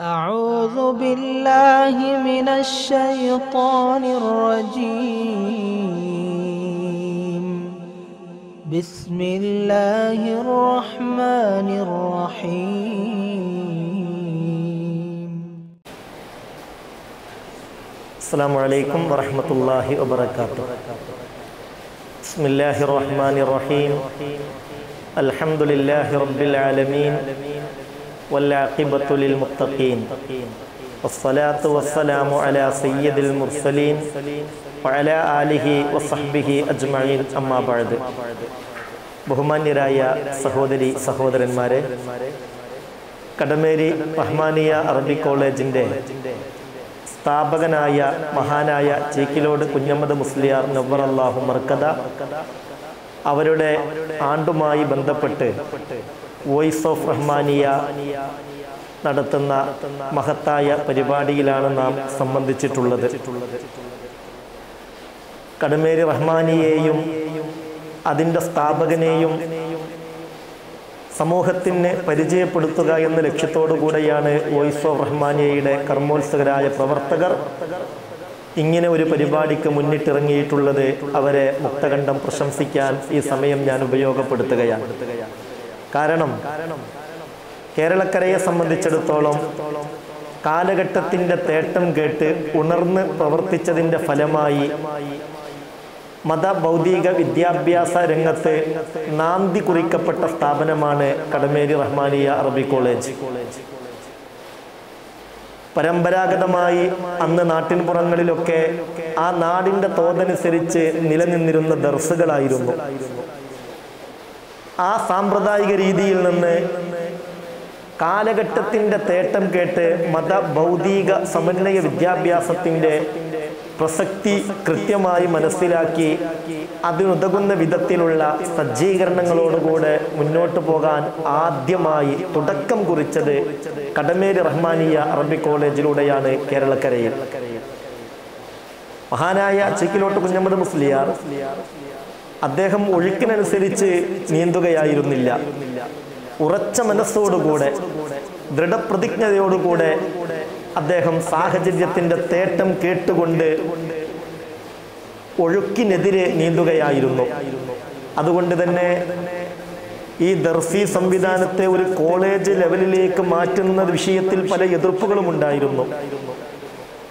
أعوذ بالله من الشيطان الرجيم. بسم الله الرحمن الرحيم. السلام عليكم ورحمة الله وبركاته. بسم الله الرحمن الرحيم. الحمد لله رب العالمين. والعاقبة للمتقين والصلاة والسلام على سيد المرسلين وعلى آله وصحبه أجمعين أما بعد ബഹുമാന്യരായ സഹോദരി സഹോദരന്മാരെ കടമേരി റഹ്മാനിയ അറബി കോളേജിൻ്റെ സ്ഥാപകനായ മഹാനായ ചീക്കിലോട് കുഞ്ഞമ്മദ് മുസ്ലിയാർ നവർ അള്ളാഹു മർക്കദ അവരുടെ ആണ്ടുമായി ബന്ധപ്പെട്ട് വോയിസ് ഓഫ് റഹ്മാനിയ നടത്തുന്ന മഹത്തായ പരിപാടിയിലാണ് നാം സംബന്ധിച്ചിട്ടുള്ളത്. കടമേരി റഹ്മാനിയെയും അതിന്റെ സ്ഥാപകനെയും സമൂഹത്തിന് പരിചയപ്പെടുത്തുക എന്ന ലക്ഷ്യത്തോടു കൂടെയാണ് വോയിസ് ഓഫ് റഹ്മാനിയയുടെ കർമ്മോത്സുകരായ പ്രവർത്തകർ ഇങ്ങനെ ഒരു പരിപാടിക്ക് മുന്നിട്ടിറങ്ങിയിട്ടുള്ളത്. അവരെ മുക്തകണ്ഠം പ്രശംസിക്കാൻ ഈ സമയം ഞാൻ ഉപയോഗപ്പെടുത്തുകയാണ്. കാരണം കേരളക്കരയെ സംബന്ധിച്ചിടത്തോളം കാലഘട്ടത്തിന്റെ തേട്ടം കേട്ട് ഉണർന്ന് പ്രവർത്തിച്ചതിന്റെ ഫലമായി മത ഭൗതിക വിദ്യാഭ്യാസ രംഗത്ത് നാന്തി കുറിക്കപ്പെട്ട സ്ഥാപനമാണ് കടമേരി റഹ്മാനിയ അറബി കോളേജ്. പരമ്പരാഗതമായി അന്ന് നാട്ടിൻപുറങ്ങളിലൊക്കെ ആ നാടിന്റെ തോതനുസരിച്ച് നിലനിന്നിരുന്ന ദർസുകളായിരുന്നു. ആ സാമ്പ്രദായിക രീതിയിൽ നിന്ന് കാലഘട്ടത്തിന്റെ തേട്ടം കേട്ട് മത ഭൗതിക സമന്വയ വിദ്യാഭ്യാസത്തിന്റെ പ്രസക്തി കൃത്യമായി മനസ്സിലാക്കി അതിനുതകുന്ന വിധത്തിലുള്ള സജ്ജീകരണങ്ങളോടുകൂടെ മുന്നോട്ട് പോകാൻ ആദ്യമായി തുടക്കം കുറിച്ചത് കടമേരി റഹ്മാനിയ അറബി കോളേജിലൂടെയാണ് കേരളക്കരയിൽ. മഹാനായ ചിക്കിലോട്ട് കുഞ്ഞമ്മദ് മുസ്ലിയാർ അദ്ദേഹം ഒഴുക്കിനനുസരിച്ച് നീന്തുകയായിരുന്നില്ല. ഉറച്ച മനസ്സോടുകൂടെ ദൃഢപ്രതിജ്ഞതയോടുകൂടെ അദ്ദേഹം സാഹചര്യത്തിന്റെ തേട്ടം കേട്ടുകൊണ്ട് ഒഴുക്കിനെതിരെ നീന്തുകയായിരുന്നു. അതുകൊണ്ട് തന്നെ ഈ ദർസി സംവിധാനത്തെ ഒരു കോളേജ് ലെവലിലേക്ക് മാറ്റുന്ന വിഷയത്തിൽ പല എതിർപ്പുകളും ഉണ്ടായിരുന്നു.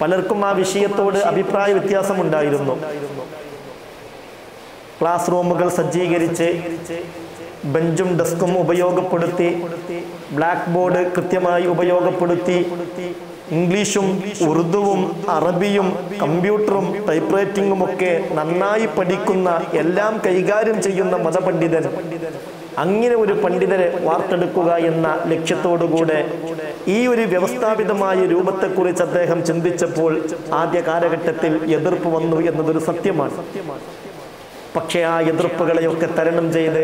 പലർക്കും ആ വിഷയത്തോട് അഭിപ്രായ വ്യത്യാസമുണ്ടായിരുന്നു ക്ലാസ് റൂമുകൾ സജ്ജീകരിച്ച് ബെഞ്ചും ഡെസ്കും ഉപയോഗപ്പെടുത്തി ബ്ലാക്ക് ബോർഡ് കൃത്യമായി ഉപയോഗപ്പെടുത്തി ഇംഗ്ലീഷും ഉറുദുവും അറബിയും കമ്പ്യൂട്ടറും ടൈപ്പ് റൈറ്റിംഗും ഒക്കെ നന്നായി പഠിക്കുന്ന എല്ലാം കൈകാര്യം ചെയ്യുന്ന മതപണ്ഡിതൻ. അങ്ങനെ ഒരു പണ്ഡിതരെ വാർത്തെടുക്കുക എന്ന ലക്ഷ്യത്തോടുകൂടെ ഈ ഒരു വ്യവസ്ഥാപിതമായ രൂപത്തെക്കുറിച്ച് അദ്ദേഹം ചിന്തിച്ചപ്പോൾ ആദ്യ കാലഘട്ടത്തിൽ എതിർപ്പ് വന്നു എന്നതൊരു സത്യമാണ്. പക്ഷേ ആ എതിർപ്പുകളെയൊക്കെ തരണം ചെയ്ത്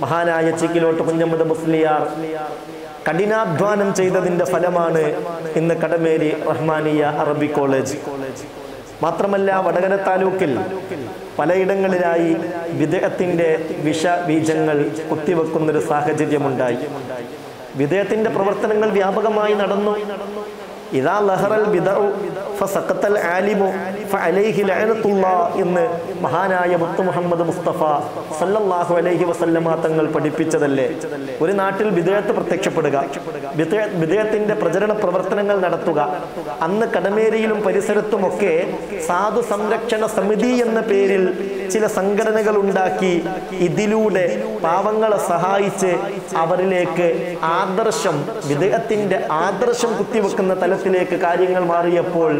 മഹാനായ ചിക്കിലോട്ട് കുഞ്ഞമ്മദ് മുസ്ലിയാർ കഠിനാധ്വാനം ചെയ്തതിന്റെ ഫലമാണ് ഇന്ന് കടമേരി റഹ്മാനിയ അറബി കോളേജ്. മാത്രമല്ല വടകര താലൂക്കിൽ പലയിടങ്ങളിലായി വിദേഹത്തിന്റെ വിഷ വിഷബീജങ്ങൾ കുത്തിവെക്കുന്നൊരു സാഹചര്യമുണ്ടായി. വിദേഹത്തിന്റെ പ്രവർത്തനങ്ങൾ വ്യാപകമായി നടന്നു. ഇതാ ലഹറൽ എന്ന് മഹാനായ മുത്തു മുഹമ്മദ് മുസ്തഫ സല്ലല്ലാഹു അലൈഹി വസല്ലമ തങ്ങൾ പഠിപ്പിച്ചതല്ലേ? ഒരു നാട്ടിൽ വിദേഹത്ത് പ്രത്യക്ഷപ്പെടുക വിദേഹത്തിന്റെ പ്രചരണ പ്രവർത്തനങ്ങൾ നടത്തുക അന്ന് കടമേരിയിലും പരിസരത്തുമൊക്കെ സാധു സംരക്ഷണ സമിതി എന്ന പേരിൽ ചില സംഘടനകൾ ഉണ്ടാക്കി ഇതിലൂടെ പാവങ്ങളെ സഹായിച്ച് അവരിലേക്ക് ആദർശം വിദേഹത്തിന്റെ ആദർശം കുത്തിവെക്കുന്ന തലത്തിലേക്ക് കാര്യങ്ങൾ മാറിയപ്പോൾ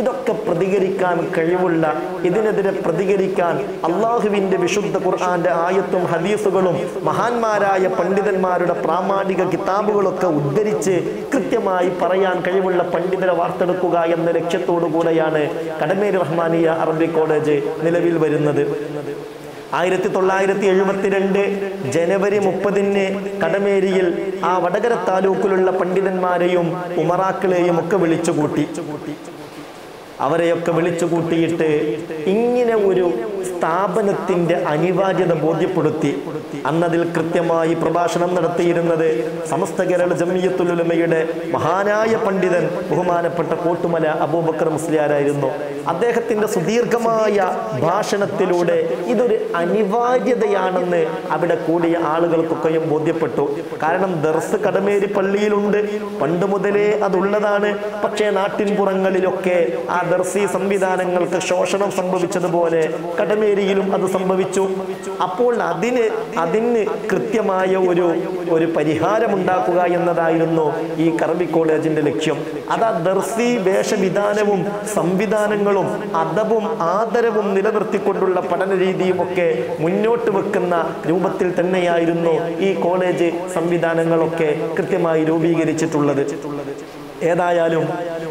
ഇതൊക്കെ പ്രതികരിക്കാൻ കഴിവുള്ള ഇതിനെതിരെ പ്രതികരിക്കാൻ അള്ളാഹുവിന്റെ വിശുദ്ധ ഖുർആാന്റെ ആയത്തും ഹദീസുകളും മഹാന്മാരായ പണ്ഡിതന്മാരുടെ പ്രാമാണിക കിതാബുകളൊക്കെ ഉദ്ധരിച്ച് കൃത്യമായി പറയാൻ കഴിവുള്ള പണ്ഡിതരെ വാർത്തെടുക്കുക എന്ന ലക്ഷ്യത്തോടു കൂടെയാണ് കടമേരി റഹ്മാനിയ അറബി കോളേജ് നിലവിൽ വരുന്നത്. ആയിരത്തി തൊള്ളായിരത്തി എഴുപത്തിരണ്ട് ജനുവരി മുപ്പതിന് കടമേരിയിൽ ആ വടകര താലൂക്കിലുള്ള പണ്ഡിതന്മാരെയും ഉമറാക്കളെയും ഒക്കെ വിളിച്ചുകൂട്ടി. അവരെയൊക്കെ വിളിച്ചു കൂട്ടിയിട്ട് ഇങ്ങനെ ഒരു സ്ഥാപനത്തിന്റെ അനിവാര്യത ബോധ്യപ്പെടുത്തി അന്നതിൽ കൃത്യമായി പ്രഭാഷണം നടത്തിയിരുന്നത് സമസ്ത കേരള ജമിയത്തുലുലമയുടെ മഹാനായ പണ്ഡിതൻ ബഹുമാനപ്പെട്ട കോട്ടുമല അബൂബക്കർ മുസ്ലിയാരായിരുന്നു. അദ്ദേഹത്തിന്റെ സുദീർഘമായ ഭാഷണത്തിലൂടെ ഇതൊരു അനിവാര്യതയാണെന്ന് അവിടെ കൂടിയ ആളുകൾക്കൊക്കെയും ബോധ്യപ്പെട്ടു. കാരണം ദർസ് കടമേരി പള്ളിയിലുണ്ട്. പണ്ട് മുതലേ അതുള്ളതാണ്. പക്ഷേ നാട്ടിൻപുറങ്ങളിലൊക്കെ ആ ദർസി സംവിധാനങ്ങൾക്ക് ശോഷണം സംഭവിച്ചതുപോലെ കടമേരിയിലും അത് സംഭവിച്ചു. അപ്പോൾ അതിന് അതിന് കൃത്യമായ ഒരു ഒരു പരിഹാരമുണ്ടാക്കുക എന്നതായിരുന്നു ഈ കറബി കോളേജിന്റെ ലക്ഷ്യം. അതാ ദർസി വേഷവിധാനവും സംവിധാനങ്ങളും അദബും ആദരവും നിലനിർത്തിക്കൊണ്ടുള്ള പഠന രീതിയും ഒക്കെ മുന്നോട്ട് വെക്കുന്ന രൂപത്തിൽ തന്നെയായിരുന്നു ഈ കോളേജ് സംവിധാനങ്ങളൊക്കെ കൃത്യമായി രൂപീകരിച്ചിട്ടുള്ളത്. ഏതായാലും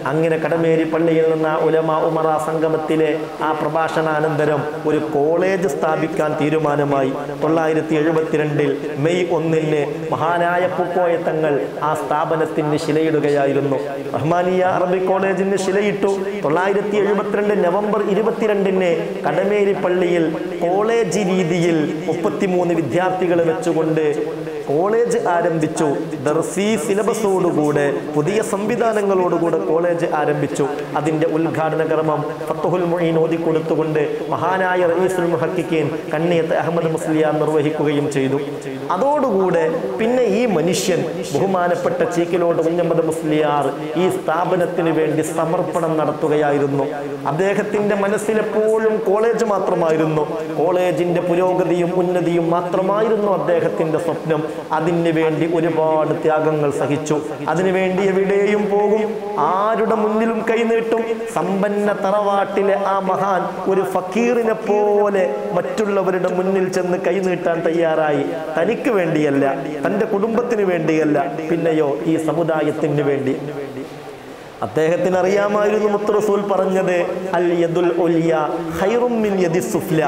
അങ്ങനെ കടമേരി പള്ളിയിൽ നിന്ന് ഉലമ ഉമറ സംഗമത്തിലെ ആ പ്രഭാഷണാനന്തരം ഒരു കോളേജ് സ്ഥാപിക്കാൻ തീരുമാനമായി. തൊള്ളായിരത്തി എഴുപത്തിരണ്ടിൽ മെയ് ഒന്നിന് മഹാനായ പൂക്കോയത്തങ്ങൾ ആ സ്ഥാപനത്തിന് ശിലയിടുകയായിരുന്നു. റഹ്മാനിയ അറബി കോളേജിന് ശിലയിട്ടു. തൊള്ളായിരത്തി എഴുപത്തിരണ്ട് നവംബർ ഇരുപത്തിരണ്ടിന് കടമേരി പള്ളിയിൽ കോളേജ് രീതിയിൽ മുപ്പത്തിമൂന്ന് വിദ്യാർത്ഥികളെ വെച്ചുകൊണ്ട് കോളേജ് ആരംഭിച്ചു. ദർസി സിലബസോടുകൂടെ പുതിയ സംവിധാനങ്ങളോടുകൂടെ കോളേജ് ആരംഭിച്ചു. അതിന്റെ ഉദ്ഘാടന കർമ്മം ഫത്തുഹുൽ മൊയ്ൻ ഓതിക്കൊടുത്തുകൊണ്ട് മഹാനായ റയീസുൽ മുഹക്കിക്കീൻ കണ്ണിയത്ത് അഹമ്മദ് മുസ്ലിയാർ നിർവഹിക്കുകയും ചെയ്തു. അതോടുകൂടെ പിന്നെ ഈ മനുഷ്യൻ ബഹുമാനപ്പെട്ട ചീക്കിലോട് കുഞ്ഞമ്മദ് മുസ്ലിയാർ ഈ സ്ഥാപനത്തിന് വേണ്ടി സമർപ്പണം നടത്തുകയായിരുന്നു. അദ്ദേഹത്തിന്റെ മനസ്സിലെപ്പോഴും കോളേജ് മാത്രമായിരുന്നു. കോളേജിന്റെ പുരോഗതിയും ഉന്നതിയും മാത്രമായിരുന്നു അദ്ദേഹത്തിന്റെ സ്വപ്നം. അതിന് വേണ്ടി ഒരുപാട് ത്യാഗങ്ങൾ സഹിച്ചു. അതിനുവേണ്ടി എവിടെയും പോകും. ആരുടെ മുന്നിലും കൈനീട്ടും സമ്പന്ന തറവാട്ടിലെ ആ മഹാൻ ഒരു ഫക്കീറിനെ പോലെ മറ്റുള്ളവരുടെ മുന്നിൽ ചെന്ന് കൈനീട്ടാൻ തയ്യാറായി. തനിക്ക് വേണ്ടിയല്ല തന്റെ കുടുംബത്തിന് വേണ്ടിയല്ല പിന്നെയോ ഈ സമുദായത്തിന് വേണ്ടി. അദ്ദേഹത്തിന് അറിയാമായിരുന്നു മുത്തറസൂൽ പറഞ്ഞത് അൽ യദുൽ മിൻ യദി സുഫ്ല.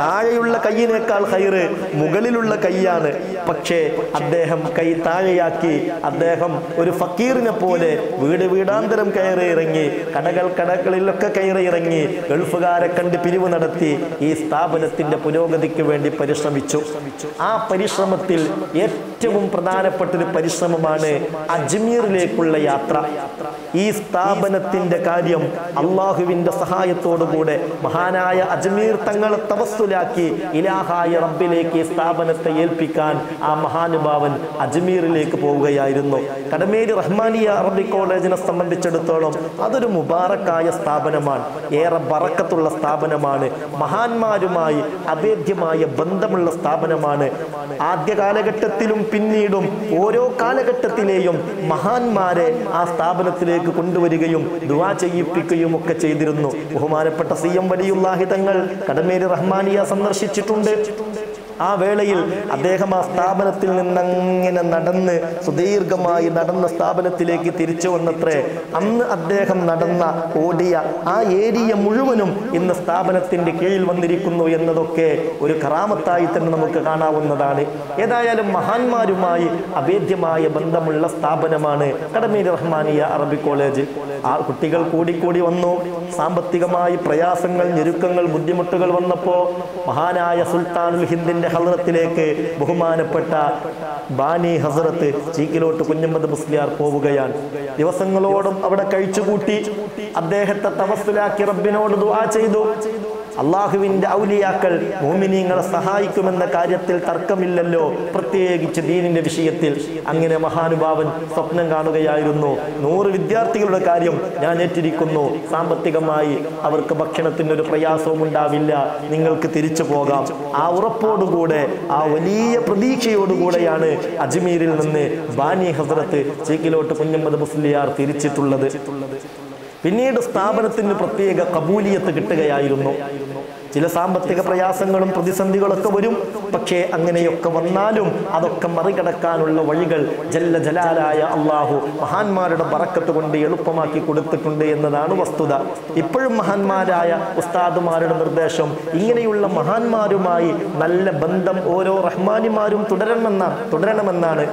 താഴെയുള്ള കൈയിനേക്കാൾ ഹൈറ് മുകളിലുള്ള കൈയാണ്. പക്ഷേ അദ്ദേഹം കൈ താഴെയാക്കി അദ്ദേഹം ഒരു ഫക്കീറിനെ പോലെ വീട് വീടാന്തരം കയറി ഇറങ്ങി കടകൾ കടകളിലൊക്കെ കയറി ഇറങ്ങി ഗൾഫുകാരെ കണ്ട് പിരിവ് നടത്തി ഈ സ്ഥാപനത്തിന്റെ പുരോഗതിക്ക് വേണ്ടി പരിശ്രമിച്ചു. ആ പരിശ്രമത്തിൽ ഏറ്റവും പ്രധാനപ്പെട്ട ഒരു പരിശ്രമമാണ് അജ്മീറിലേക്കുള്ള യാത്ര. ഈ സ്ഥാപനത്തിന്റെ കാര്യം അള്ളാഹുവിന്റെ സഹായത്തോടുകൂടെ മഹാനായ അജ്മീർ തങ്ങളെ തവസ്സുലാക്കി ഇലാഹായ റബ്ബിലേക്ക് സ്ഥാപനത്തെ ഏൽപ്പിക്കാൻ ആ മഹാനുഭാവൻ അജ്മീറിലേക്ക് പോവുകയായിരുന്നു. കടമേരി റഹ്മാനിയ അറബി കോളേജിനെ സംബന്ധിച്ചിടത്തോളം അതൊരു മുബാറക്കായ സ്ഥാപനമാണ്. ഏറെ ബറക്കത്തുള്ള സ്ഥാപനമാണ്. മഹാന്മാരുമായി അഭേദ്യമായ ബന്ധമുള്ള സ്ഥാപനമാണ്. ആദ്യ കാലഘട്ടത്തിലും പിന്നീടും ഓരോ കാലഘട്ടത്തിലെയും മഹാന്മാരെ ആ സ്ഥാപനത്തിലേക്ക് കൊണ്ടുവരികയും ദുവാ ചെയ്യിപ്പിക്കുകയും ഒക്കെ ചെയ്തിരുന്നു. ബഹുമാനപ്പെട്ട സി എം വലിയുള്ള തങ്ങൾ കടമേരി റഹ്മാനിയ സന്ദർശിച്ചിട്ടുണ്ട്. ആ വേളയിൽ അദ്ദേഹം ആ സ്ഥാപനത്തിൽ നിന്നങ്ങനെ നടന്ന് സുദീർഘമായി നടന്ന സ്ഥാപനത്തിലേക്ക് തിരിച്ചു വന്നത്രേ അന്ന് അദ്ദേഹം നടന്ന ഓടിയ ആ ഏരിയ മുഴുവനും ഇന്ന് സ്ഥാപനത്തിന്റെ കീഴിൽ വന്നിരിക്കുന്നു എന്നതൊക്കെ ഒരു കറാമത്തായി തന്നെ നമുക്ക് കാണാവുന്നതാണ്. ഏതായാലും മഹാന്മാരുമായി അഭേദ്യമായ ബന്ധമുള്ള സ്ഥാപനമാണ് കടമീർ റഹ്മാനിയ അറബി കോളേജ്. ആ കുട്ടികൾ കൂടിക്കൂടി വന്നു. സാമ്പത്തികമായി പ്രയാസങ്ങൾ ഞെരുക്കങ്ങൾ ബുദ്ധിമുട്ടുകൾ വന്നപ്പോൾ മഹാനായ സുൽത്താനുൽ ഹിന്ദിന്റെ ഹസ്രത്തിലേക്ക് ബഹുമാനപ്പെട്ട ബാനി ഹസറത്ത് ചീക്കിലോട്ട് കുഞ്ഞമ്മദ് മുസ്ലിയാർ പോവുകയാണ്. ദിവസങ്ങളോടും അവിടെ കഴിച്ചുകൂട്ടി അദ്ദേഹത്തെ തമസ്സിലാക്കി റബ്ബിനോട് ദുആ ചെയ്തു. അള്ളാഹുവിന്റെ ഔലിയാക്കൾ മോമിനീങ്ങളെ സഹായിക്കുമെന്ന കാര്യത്തിൽ തർക്കമില്ലല്ലോ. പ്രത്യേകിച്ച് ദീനിന്റെ വിഷയത്തിൽ. അങ്ങനെ മഹാനുഭാവൻ സ്വപ്നം കാണുകയായിരുന്നു. നൂറ് വിദ്യാർത്ഥികളുടെ കാര്യം ഞാൻ ഏറ്റിരിക്കുന്നു സാമ്പത്തികമായി അവർക്ക് ഭക്ഷണത്തിനൊരു പ്രയാസവും ഉണ്ടാവില്ല നിങ്ങൾക്ക് തിരിച്ചു പോകാം. ആ ഉറപ്പോടുകൂടെ ആ വലിയ പ്രതീക്ഷയോടുകൂടെയാണ് അജ്മീരിൽ നിന്ന് ബാനി ഹസ്രത്ത് ചീക്കിലോട്ട് കുഞ്ഞമ്മദ് മുസ്ലിയാർ തിരിച്ചിട്ടുള്ളത്. പിന്നീട് സ്ഥാപനത്തിന് പ്രത്യേക കബൂലിയത്ത് കിട്ടുകയായിരുന്നു. ചില സാമ്പത്തിക പ്രയാസങ്ങളും പ്രതിസന്ധികളൊക്കെ വരും. പക്ഷേ അങ്ങനെയൊക്കെ വന്നാലും അതൊക്കെ മറികടക്കാനുള്ള വഴികൾ ജല്ല ജലാലായ അള്ളാഹു മഹാന്മാരുടെ പറക്കത്ത് കൊണ്ട് എളുപ്പമാക്കി കൊടുത്തിട്ടുണ്ട് എന്നതാണ് വസ്തുത. ഇപ്പോഴും മഹാന്മാരായ ഉസ്താദുമാരുടെ നിർദ്ദേശം ഇങ്ങനെയുള്ള മഹാന്മാരുമായി നല്ല ബന്ധം ഓരോ റഹ്മാനിമാരും തുടരണമെന്നാണ് തുടരണമെന്നാണ്.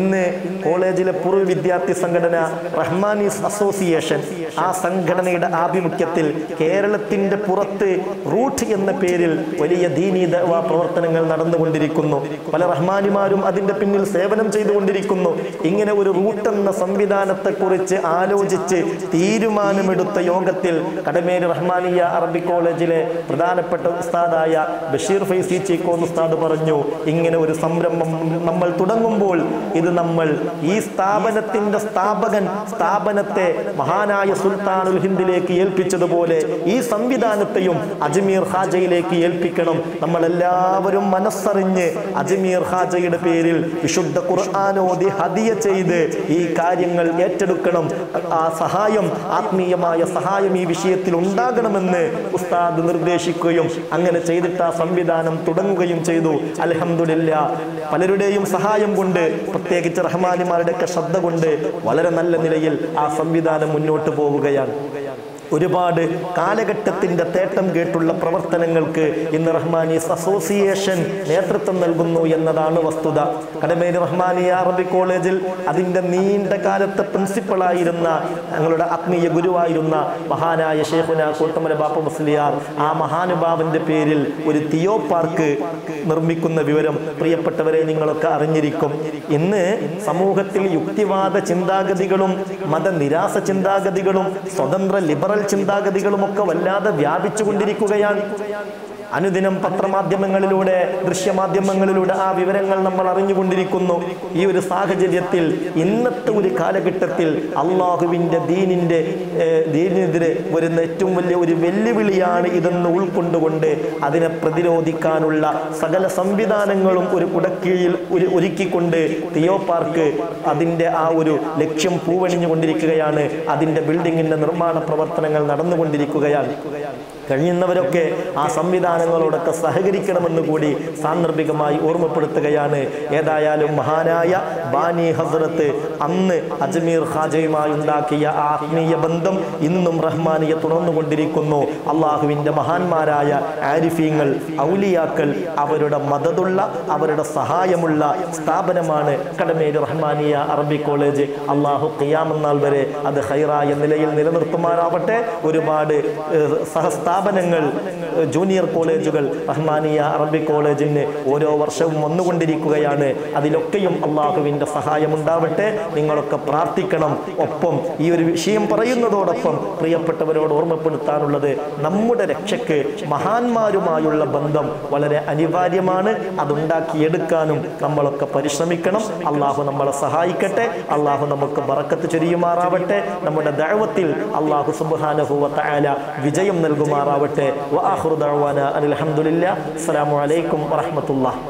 ഇന്ന് കോളേജിലെ പൂർവ വിദ്യാർത്ഥി സംഘടന റഹ്മാനീസ് അസോസിയേഷൻ ആ സംഘടനയുടെ ആഭിമുഖ്യത്തിൽ കേരളത്തിന്റെ പുറത്ത് റൂട്ട് എന്ന പേരിൽ വലിയ ദീനീ ദേവാ പ്രവർത്തനങ്ങൾ നടന്നുകൊണ്ടിരിക്കുന്നു. പല റഹ്മാനിമാരും അതിന്റെ പിന്നിൽ സേവനം ചെയ്തുകൊണ്ടിരിക്കുന്നു. ഇങ്ങനെ ഒരു റൂട്ട് എന്ന സംവിധാനത്തെ കുറിച്ച് ആലോചിച്ച് തീരുമാനമെടുത്ത യോഗത്തിൽ കടമേരി റഹ്മാനിയ അറബി കോളേജിലെ പ്രധാനപ്പെട്ട ഉസ്താദായ ബഷീർ ഫൈസി ചീക്കോന്ന് ഉസ്താദ് പറഞ്ഞു ഇങ്ങനെ ഒരു സംരംഭം നമ്മൾ തുടങ്ങുമ്പോൾ ഇത് നമ്മൾ ഈ സ്ഥാപനത്തിന്റെ സ്ഥാപകൻ സ്ഥാപനത്തെ മഹാനായ സുൽത്താനുൽ ഹിന്ദിലേക്ക് ഏൽപ്പിച്ചതുപോലെ ഈ സംവിധാനത്തെയും അജ്മീർ ഹാജയിലേക്ക് ഏൽപ്പിക്കണം. നമ്മൾ എല്ലാവരും മനസ്സറിഞ്ഞ് അജ്മീർ ഹാജയുടെ പേരിൽ വിശുദ്ധ ഖുർആാനോദി ഹദിയ ചെയ്ത് ഈ കാര്യങ്ങൾ ഏറ്റെടുക്കണം. ആ സഹായം ആത്മീയമായ സഹായം ഈ വിഷയത്തിൽ ഉണ്ടാകണമെന്ന് ഉസ്താദ് നിർദ്ദേശിക്കുകയും അങ്ങനെ ചെയ്തിട്ട് ആ സംവിധാനം തുടങ്ങുകയും ചെയ്തു. അലഹമില്ല പലരുടെയും സഹായം കൊണ്ട് പ്രത്യേകിച്ച് റഹ്മാനിമാരുടെയൊക്കെ ശ്രദ്ധ കൊണ്ട് വളരെ നല്ല നിലയിൽ ആ സംവിധാനം മുന്നോട്ട് പോവുകയാണ്. ഒരുപാട് കാലഘട്ടത്തിന്റെ തേട്ടം കേട്ടുള്ള പ്രവർത്തനങ്ങൾക്ക് ഇന്ന് റഹ്മാനീസ് അസോസിയേഷൻ നേതൃത്വം നൽകുന്നു എന്നതാണ് വസ്തുത. കടമേരി റഹ്മാനിയ അറബി കോളേജിൽ അതിന്റെ നീണ്ട കാലത്തെ പ്രിൻസിപ്പളായിരുന്ന ഞങ്ങളുടെ ആത്മീയ ഗുരുവായിരുന്ന മഹാനായ ഷേഖുന കൂട്ടമല ബാപ്പ മുസ്ലിയാർ ആ മഹാനുഭാവന്റെ പേരിൽ ഒരു തിയോ പാർക്ക് നിർമ്മിക്കുന്ന വിവരം പ്രിയപ്പെട്ടവരെ നിങ്ങളൊക്കെ അറിഞ്ഞിരിക്കും. ഇന്ന് സമൂഹത്തിൽ യുക്തിവാദ ചിന്താഗതികളും മതനിരാസ ചിന്താഗതികളും സ്വതന്ത്ര ലിബറൽ ചിന്താഗതികളും ഒക്കെ വല്ലാതെ വ്യാപിച്ചുകൊണ്ടിരിക്കുകയാണ്. അനുദിനം പത്രമാധ്യമങ്ങളിലൂടെ ദൃശ്യമാധ്യമങ്ങളിലൂടെ ആ വിവരങ്ങൾ നമ്മൾ അറിഞ്ഞുകൊണ്ടിരിക്കുന്നു. ഈ ഒരു സാഹചര്യത്തിൽ ഇന്നത്തെ ഒരു കാലഘട്ടത്തിൽ അള്ളാഹുവിന്റെ ദീനിന്റെ ദീനിനെതിരെ വരുന്ന ഏറ്റവും വലിയ ഒരു വെല്ലുവിളിയാണ് ഇതെന്ന് ഉൾക്കൊണ്ടുകൊണ്ട് അതിനെ പ്രതിരോധിക്കാനുള്ള സകല സംവിധാനങ്ങളും ഒരു കുടക്കീഴിൽ ഒരു ഒരുക്കിക്കൊണ്ട് തിയോ പാർക്ക് അതിന്റെ ആ ഒരു ലക്ഷ്യം പൂവണിഞ്ഞുകൊണ്ടിരിക്കുകയാണ്. അതിന്റെ ബിൽഡിങ്ങിന്റെ നിർമ്മാണ പ്രവർത്തനങ്ങൾ നടന്നുകൊണ്ടിരിക്കുകയാണ്. കഴിയുന്നവരൊക്കെ ആ സംവിധാനങ്ങളോടൊക്കെ സഹകരിക്കണമെന്ന് കൂടി സാന്ദർഭികമായി ഓർമ്മപ്പെടുത്തുകയാണ്. ഏതായാലും മഹാനായ ബാനി ഹസ്രത്ത് അന്ന് അജ്മീർ ഖാജയുമായി ഉണ്ടാക്കിയ ആത്മീയ ബന്ധം ഇന്നും റഹ്മാനിയെ തുടർന്നുകൊണ്ടിരിക്കുന്നു അള്ളാഹുവിന്റെ മഹാന്മാരായ ആരിഫീങ്ങൾ ഔലിയാക്കൾ അവരുടെ മതതുള്ള അവരുടെ സഹായമുള്ള സ്ഥാപനമാണ് കടമേരി റഹ്മാനിയ അറബി കോളേജ്. അള്ളാഹു ഖിയാമെന്നാൾ വരെ അത് ഹൈറായ നിലയിൽ നിലനിർത്തുമാറാവട്ടെ. ഒരുപാട് ഏഹ്, സഹസ്ഥാപനങ്ങൾ ഏഹ്, ജൂനിയർ കോളേജുകൾ റഹ്മാനിയ അറബി കോളേജിന് ഓരോ വർഷവും വന്നുകൊണ്ടിരിക്കുകയാണ്. അതിലൊക്കെയും അള്ളാഹുവിന്റെ സഹായം ഉണ്ടാവട്ടെ നിങ്ങളൊക്കെ പ്രാർത്ഥിക്കണം. ഒപ്പം ഈ ഒരു വിഷയം പറയുന്നതോടൊപ്പം പ്രിയപ്പെട്ടവരോട് ഓർമ്മപ്പെടുത്താനുള്ളത് നമ്മുടെ രക്ഷയ്ക്ക് മഹാന്മാരുമായുള്ള ബന്ധം വളരെ അനിവാര്യമാണ്. അതുണ്ടാക്കിയെടുക്കാനും നമ്മളൊക്കെ പരിശ്രമിക്കണം. അള്ളാഹു നമ്മളെ സഹായിക്കട്ടെ. അള്ളാഹു നമുക്ക് ബറക്കത്ത് ചൊരിയുമാറാവട്ടെ. നമ്മുടെ ദൈവത്തിൽ അള്ളാഹു സുബാനുഭൂവത്തായ വിജയം നൽകുമാറാവട്ടെ. വആഖിറു ദഅവാന അനിൽ ഹംദുലില്ലാ അസ്സലാമു അലൈക്കും വറഹ്മത്തുള്ളാഹി